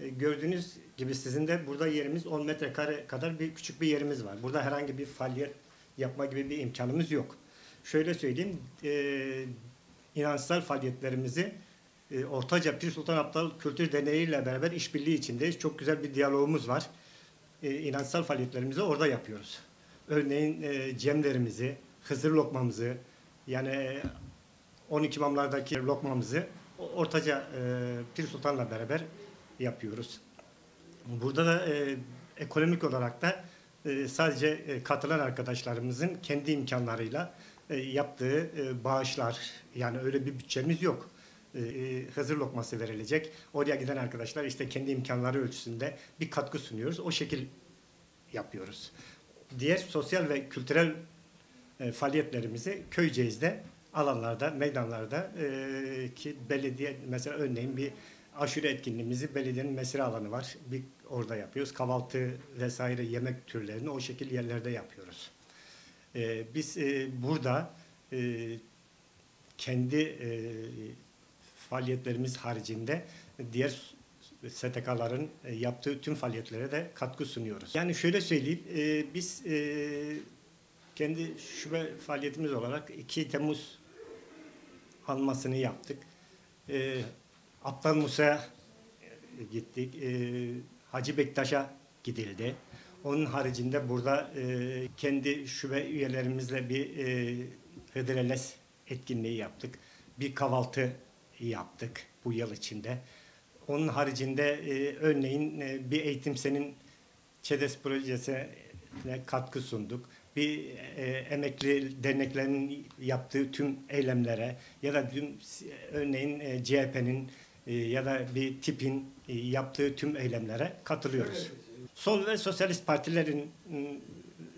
E, Gördüğünüz gibi sizin de burada yerimiz 10 metrekare kadar bir küçük bir yerimiz var. Burada herhangi bir faaliyet yapma gibi bir imkanımız yok. Şöyle söyleyeyim, e, inançsal faaliyetlerimizi e, Ortaca Pir Sultan Abdal Kültür Derneği ile beraber işbirliği içindeyiz. Çok güzel bir diyalogumuz var. E, inançsal faaliyetlerimizi orada yapıyoruz. Örneğin e, cemlerimizi, Hızır lokmamızı, yani e, 12 imamlardaki lokmamızı Ortaca e, Pir Sultan'la beraber yapıyoruz. Burada da e, ekonomik olarak da e, sadece e, katılan arkadaşlarımızın kendi imkanlarıyla e, yaptığı e, bağışlar yani öyle bir bütçemiz yok. E, e, Hızır lokması verilecek. Oraya giden arkadaşlar işte kendi imkanları ölçüsünde bir katkı sunuyoruz. O şekil yapıyoruz. Diğer sosyal ve kültürel e, faaliyetlerimizi Köyceğiz'de alanlarda, meydanlarda ki belediye mesela örneğin bir aşure etkinliğimizi belediyenin mesire alanı var. Bir orada yapıyoruz. Kahvaltı vesaire yemek türlerini o şekil yerlerde yapıyoruz. E, biz e, burada e, kendi e, faaliyetlerimiz haricinde diğer STK'ların e, yaptığı tüm faaliyetlere de katkı sunuyoruz. Yani şöyle söyleyeyim, e, biz e, kendi şube faaliyetimiz olarak 2 Temmuz anmasını yaptık. E, Aptal Musa'ya gittik. E, Hacı Bektaş'a gidildi. Onun haricinde burada e, kendi şube üyelerimizle bir e, Hıdrellez etkinliği yaptık. Bir kahvaltı yaptık bu yıl içinde. Onun haricinde e, örneğin e, bir eğitim senin ÇEDES projesine katkı sunduk. Bir e, emekli derneklerinin yaptığı tüm eylemlere ya da tüm örneğin e, CHP'nin e, ya da bir tipin e, yaptığı tüm eylemlere katılıyoruz. Sol ve sosyalist partilerin m,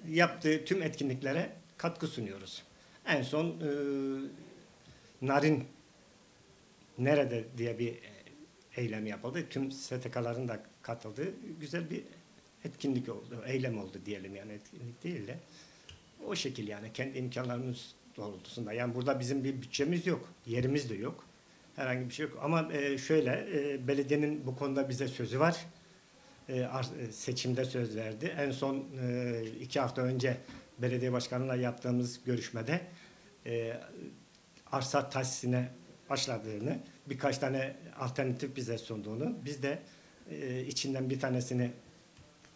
yaptığı tüm etkinliklere katkı sunuyoruz. En son e, Narin nerede diye bir eylem yapıldı. Tüm STK'ların da katıldığı güzel bir etkinlik oldu, eylem oldu diyelim yani etkinlik değil de. O şekil yani kendi imkanlarımız doğrultusunda. Yani burada bizim bir bütçemiz yok, yerimiz de yok. Herhangi bir şey yok. Ama e, şöyle, e, belediyenin bu konuda bize sözü var. E, e, seçimde söz verdi. En son e, iki hafta önce belediye başkanıyla yaptığımız görüşmede e, arsa tahsisine başladığını, birkaç tane alternatif bize sunduğunu, biz de e, içinden bir tanesini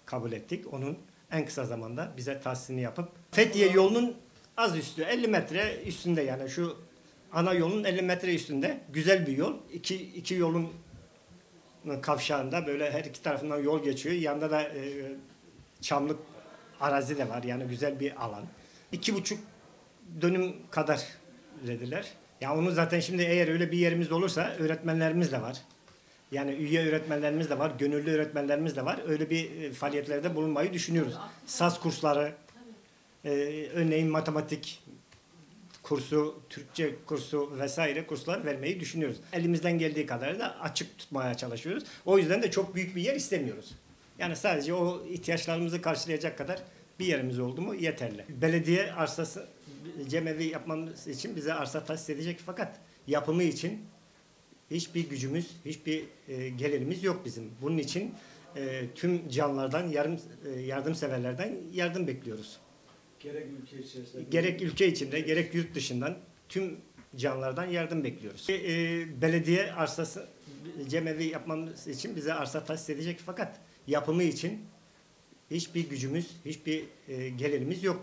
kabul ettik. Onun en kısa zamanda bize tahsisini yapıp Fethiye yolunun az üstü 50 metre üstünde yani şu ana yolun 50 metre üstünde güzel bir yol. İki, iki yolun kavşağında böyle her iki tarafından yol geçiyor. Yanında da e, çamlık arazi de var. Yani güzel bir alan. İki buçuk dönüm kadar dediler. Ya onu zaten şimdi eğer öyle bir yerimiz olursa öğretmenlerimiz de var. Yani üye öğretmenlerimiz de var, gönüllü öğretmenlerimiz de var. Öyle bir e, faaliyetlerde bulunmayı düşünüyoruz. Saz kursları, e, örneğin matematik kursu, Türkçe kursu vesaire kurslar vermeyi düşünüyoruz. Elimizden geldiği kadar da açık tutmaya çalışıyoruz. O yüzden de çok büyük bir yer istemiyoruz. Yani sadece o ihtiyaçlarımızı karşılayacak kadar bir yerimiz oldu mu yeterli. Belediye arsası cemevi yapmamız için bize arsa tahsis edecek fakat yapımı için hiçbir gücümüz, hiçbir e, gelirimiz yok bizim. Bunun için e, tüm canlardan, yardım, e, yardımseverlerden yardım bekliyoruz. Gerek ülke içerisinde. Gerek ülke içinde, gerek yurt dışından tüm canlardan yardım bekliyoruz. E, e, belediye arsası cemevi yapmamız için bize arsa tahsis edecek fakat yapımı için hiçbir gücümüz, hiçbir e, gelirimiz yok.